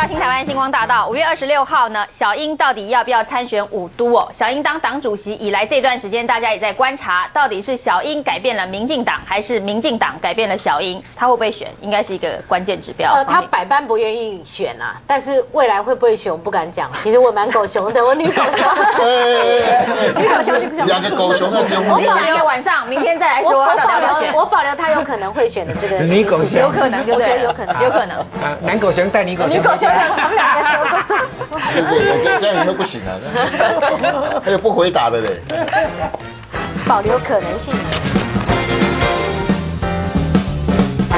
到新台湾星光大道，五月二十六号呢，小英到底要不要参选五都哦？小英当党主席以来这段时间，大家也在观察，到底是小英改变了民进党，还是民进党改变了小英？他会不会选？应该是一个关键指标。呃，他百般不愿意选啊，但是未来会不会选，我不敢讲。其实我蛮狗熊的，我女狗熊。女狗熊，两个狗熊在节目你想一个晚上，明天再来说，我他到底要选？我保留他有可能会选的这个女狗熊有可能，对不对？有可能，有可能。啊，男狗熊带女狗熊女狗熊家。他们两个走走走。对对对，这样以后不行了。还有不回答的嘞。保留可能性。